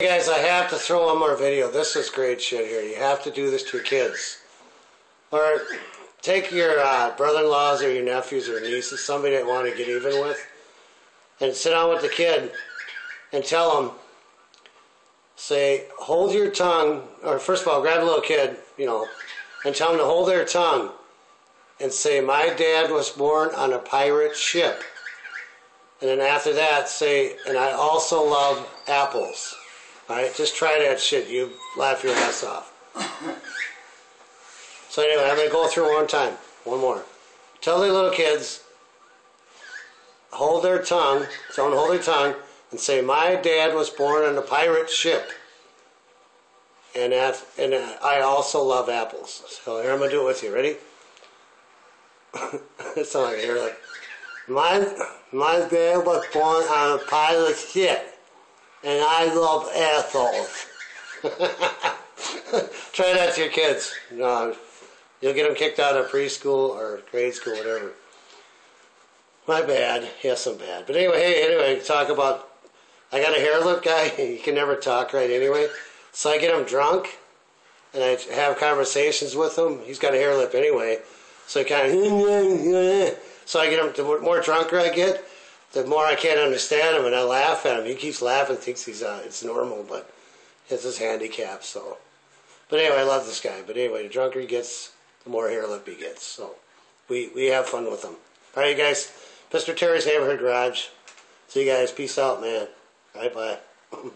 Hey guys, I have to throw one more video. This is great shit here. You have to do this to your kids. Or take your uh, brother-in-laws or your nephews or nieces, somebody that want to get even with, and sit down with the kid and tell them, say, hold your tongue, or first of all, grab a little kid, you know, and tell them to hold their tongue and say, my dad was born on a pirate ship. And then after that, say, and I also love apples. All right, just try that shit. You laugh your ass off. So anyway, I'm gonna go through one time, one more. Tell the little kids, hold their tongue, Don't hold their tongue, and say, "My dad was born on a pirate ship." And that, and uh, I also love apples. So here I'm gonna do it with you. Ready? it's sounds like here like my my dad was born on a pirate ship and I love assholes. Try that to your kids. No, you'll get them kicked out of preschool or grade school, whatever. My bad. Yes, I'm bad. But anyway, hey, anyway, talk about. I got a hare lip guy. he can never talk right anyway. So I get him drunk, and I have conversations with him. He's got a hare lip anyway. So I kind of. So I get him. The more drunker I get, the more I can't understand him, and I laugh at him. He keeps laughing, thinks he's uh, it's normal, but it's his handicap. So, but anyway, I love this guy. But anyway, the drunker he gets, the more hare lip he gets. So, we we have fun with him. All right, you guys. Mr. Terry's Neighborhood Garage. See you guys. Peace out, man. All right, bye.